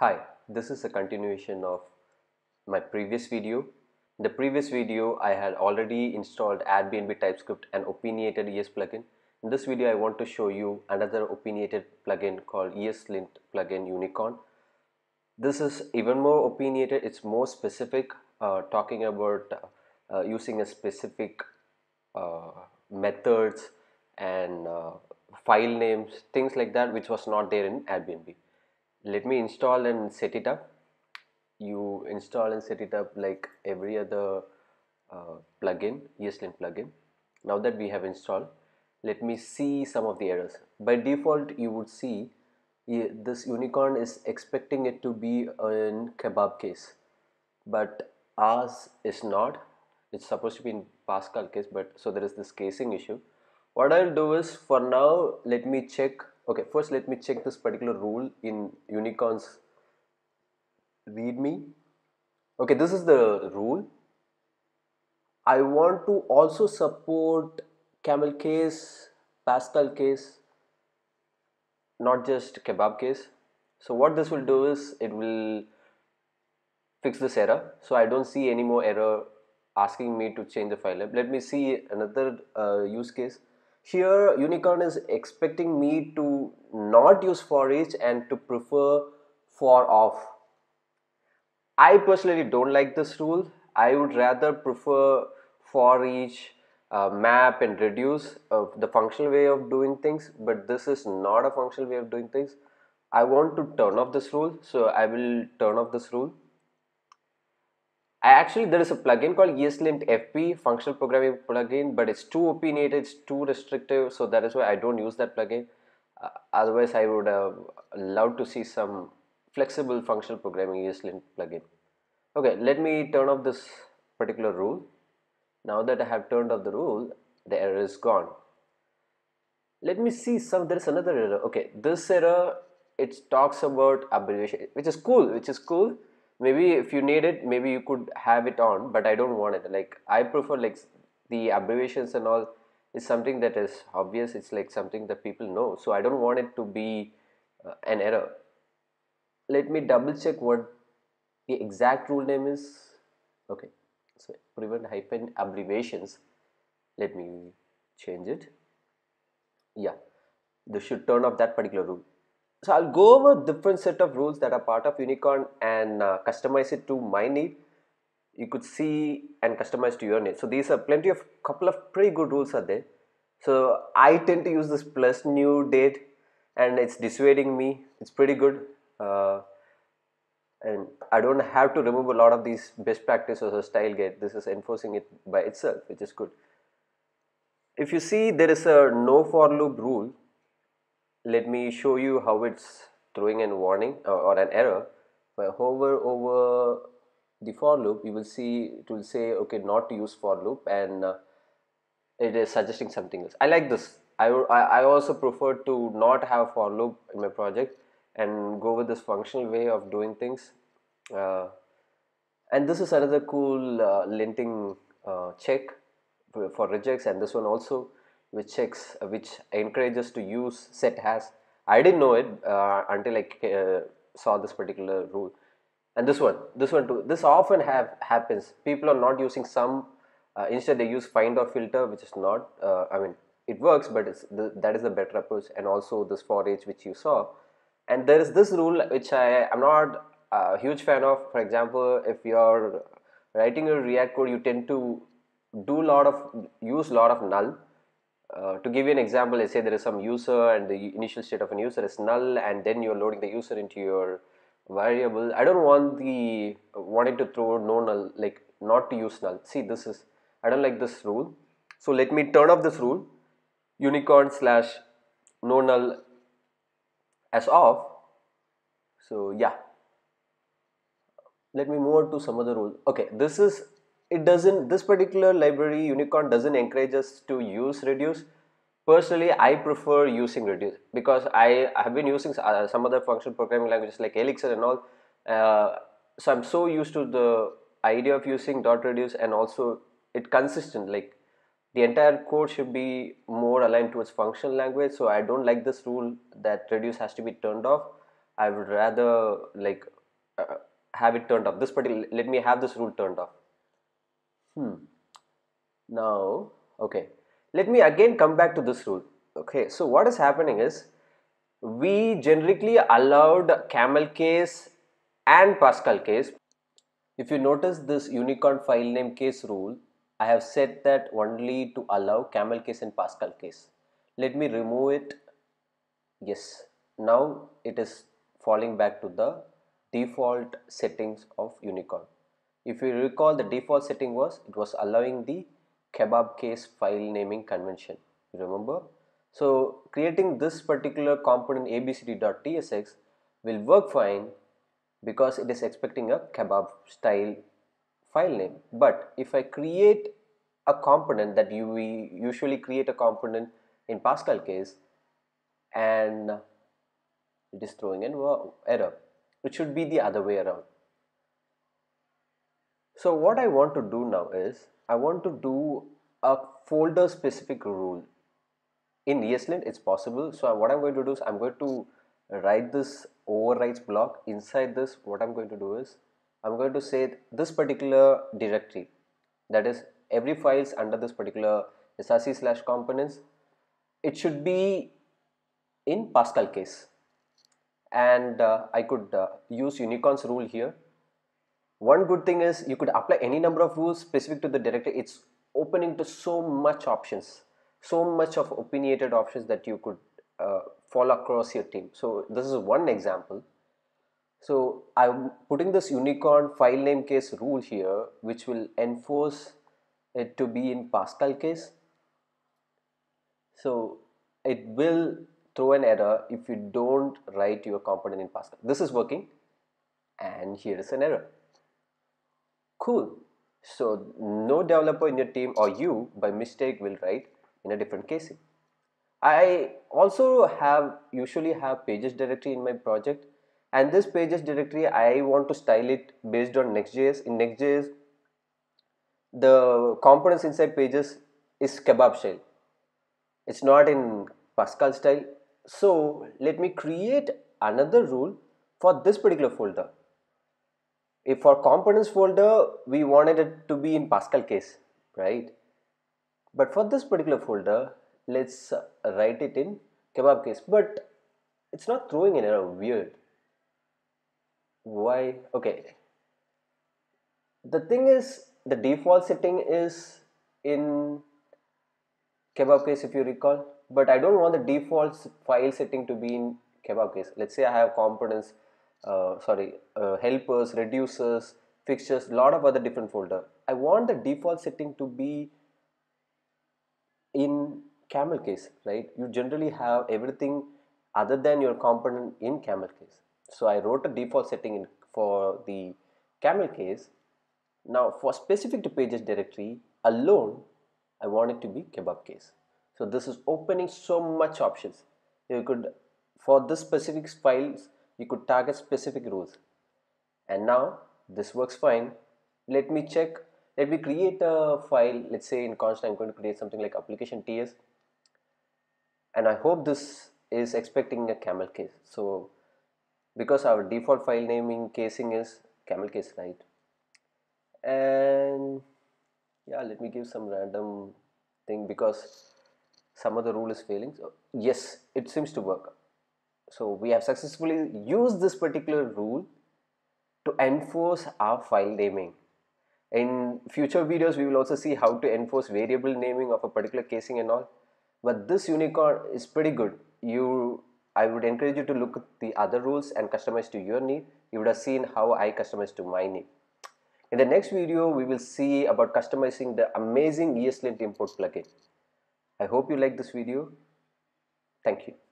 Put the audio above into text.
Hi, this is a continuation of my previous video. In the previous video, I had already installed Airbnb TypeScript and opinionated ES plugin. In this video, I want to show you another opinionated plugin called ESLint plugin Unicorn. This is even more opinionated, it's more specific, uh, talking about uh, using a specific uh, methods and uh, file names, things like that, which was not there in Airbnb let me install and set it up. You install and set it up like every other uh, plugin ESLint plugin. Now that we have installed let me see some of the errors. By default you would see this unicorn is expecting it to be in kebab case. But ours is not. It's supposed to be in Pascal case but so there is this casing issue. What I'll do is for now let me check okay first let me check this particular rule in unicorns. Readme okay this is the rule. I want to also support camel case Pascal case not just kebab case. So what this will do is it will fix this error. So I don't see any more error asking me to change the file let me see another uh, use case here unicorn is expecting me to not use for each and to prefer for of. I personally don't like this rule. I would rather prefer for each uh, map and reduce uh, the functional way of doing things but this is not a functional way of doing things. I want to turn off this rule so i will turn off this rule actually there is a plugin called ESLint FP functional programming plugin, but it's too opinionated, it's too restrictive, so that is why I don't use that plugin. Uh, otherwise, I would have loved to see some flexible functional programming ESLint plugin. Okay, let me turn off this particular rule. Now that I have turned off the rule, the error is gone. Let me see some. There is another error. Okay, this error it talks about abbreviation, which is cool, which is cool maybe if you need it maybe you could have it on but i don't want it. Like i prefer like the abbreviations and all is something that is obvious. It's like something that people know. So i don't want it to be uh, an error. Let me double check what the exact rule name is. Okay. So prevent hyphen abbreviations. Let me change it. Yeah. This should turn off that particular rule so I'll go over different set of rules that are part of Unicorn and uh, customize it to my need. You could see and customize to your need. So these are plenty of couple of pretty good rules are there. So I tend to use this plus new date and it's dissuading me. It's pretty good. Uh, and I don't have to remove a lot of these best practices or style guide. This is enforcing it by itself, which is good. If you see there is a no for loop rule let me show you how it's throwing a warning or, uh, or an error. If I hover over the for loop you will see it will say okay not to use for loop and uh, it is suggesting something else. I like this. I, I also prefer to not have for loop in my project and go with this functional way of doing things. Uh, and this is another cool uh, linting uh, check for regex and this one also which checks uh, which encourages to use set has. I didn't know it uh, until I uh, saw this particular rule. And this one this one too this often have happens. People are not using some uh, instead they use find or filter which is not uh, I mean it works but it's the, that is the better approach. And also this for each which you saw. And there is this rule which I am not a huge fan of. For example if you're writing a react code you tend to do lot of use a lot of null uh, to give you an example, let's say there is some user and the initial state of a user is null and then you're loading the user into your variable. I don't want the wanting to throw no null like not to use null. See this is I don't like this rule. So let me turn off this rule unicorn slash no null as off. So yeah. Let me move on to some other rule. Okay, this is it doesn't this particular library unicorn doesn't encourage us to use reduce. Personally i prefer using reduce because i have been using uh, some other functional programming languages like elixir and all uh, so i'm so used to the idea of using dot reduce and also it consistent like the entire code should be more aligned towards functional language so i don't like this rule that reduce has to be turned off. I would rather like uh, have it turned off. This particular let me have this rule turned off hmm. Now okay. Let me again come back to this rule. Okay so what is happening is we generically allowed camel case and pascal case. If you notice this unicorn file name case rule i have set that only to allow camel case and pascal case. Let me remove it. Yes. Now it is falling back to the default settings of unicorn if you recall the default setting was it was allowing the kebab case file naming convention. You remember? So creating this particular component abcd.tsx will work fine because it is expecting a kebab style file name. But if I create a component that you we usually create a component in Pascal case and it is throwing an error it should be the other way around so what I want to do now is I want to do a folder specific rule. In ESLint it's possible. So what I'm going to do is I'm going to write this overrides block. Inside this what I'm going to do is I'm going to say this particular directory. That is every files under this particular src slash components it should be in Pascal case. And uh, I could uh, use unicorns rule here one good thing is you could apply any number of rules specific to the directory it's opening to so much options so much of opinionated options that you could uh, fall across your team. So this is one example. So I'm putting this unicorn file name case rule here which will enforce it to be in Pascal case. So it will throw an error if you don't write your component in Pascal. This is working and here is an error cool so no developer in your team or you by mistake will write in a different casing I also have usually have pages directory in my project and this pages directory I want to style it based on Next.js. In Next.js, the components inside pages is kebab shell. It's not in Pascal style. So let me create another rule for this particular folder. If for components folder, we wanted it to be in Pascal case, right? But for this particular folder, let's uh, write it in kebab case. But it's not throwing an error. Weird. Why? Okay. The thing is the default setting is in kebab case if you recall. But I don't want the default file setting to be in kebab case. Let's say I have components uh, sorry uh, helpers reducers fixtures lot of other different folder. I want the default setting to be in camel case right? You generally have everything other than your component in camel case. So I wrote a default setting in, for the camel case. Now for specific to pages directory alone I want it to be kebab case. So this is opening so much options. You could for this specific files you could target specific rules. And now this works fine. Let me check. Let me create a file. Let's say in const I'm going to create something like application ts and I hope this is expecting a camel case. So because our default file naming casing is camel case right? And yeah let me give some random thing because some of the rule is failing. So yes it seems to work so we have successfully used this particular rule to enforce our file naming. In future videos we will also see how to enforce variable naming of a particular casing and all. But this unicorn is pretty good. You I would encourage you to look at the other rules and customize to your need. You would have seen how I customize to my need. In the next video we will see about customizing the amazing ESLint import plugin. I hope you like this video. Thank you